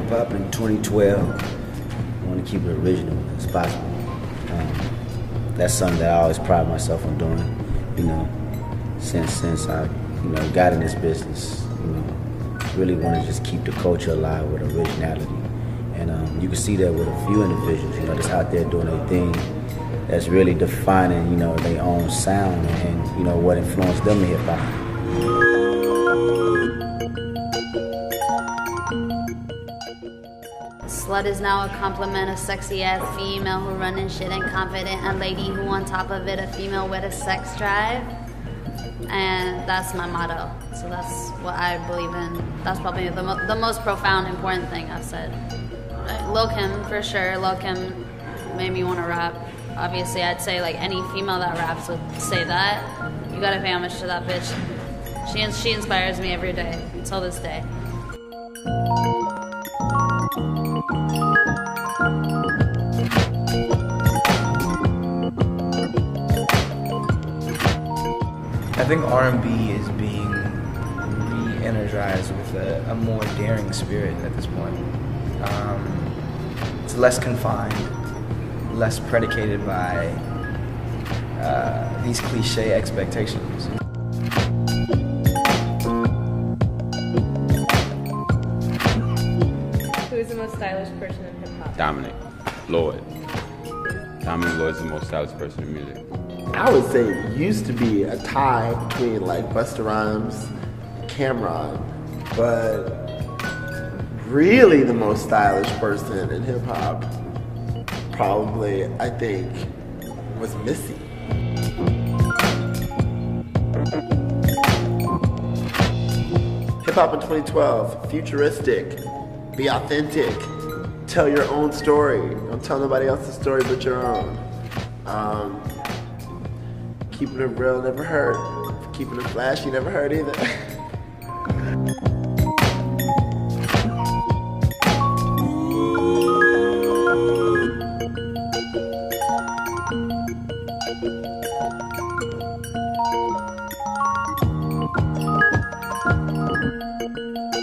hip hop in 2012. I want to keep it original as possible. Um, that's something that I always pride myself on doing. You know, since since I you know got in this business, you know, really want to just keep the culture alive with originality. And um, you can see that with a few individuals, you know, that's out there doing their thing. That's really defining, you know, their own sound and you know what influenced them in hip hop. Slut is now a compliment, a sexy ass female who running shit and confident, a lady who on top of it, a female with a sex drive. And that's my motto. So that's what I believe in. That's probably the, mo- the most profound, important thing I've said. Lil Kim, for sure. Lil Kim made me want to rap. Obviously, I'd say like any female that raps would say that. You gotta pay homage to that bitch. She, she inspires me every day, until this day. Think R&B is being re-energized with a, a more daring spirit at this point. Um, it's less confined, less predicated by uh, these cliche expectations. Who is the most stylish person in hip hop? Dominic Lloyd. Dominic Lloyd's the most stylish person in music. I would say it used to be a tie between like Busta Rhymes, Cam'ron, but really the most stylish person in hip hop, probably I think, was Missy. Hip hop in 2012, futuristic, be authentic, tell your own story. Don't tell nobody else's story but your own. Um, keeping it real, never heard. Keeping it flashy, never heard either.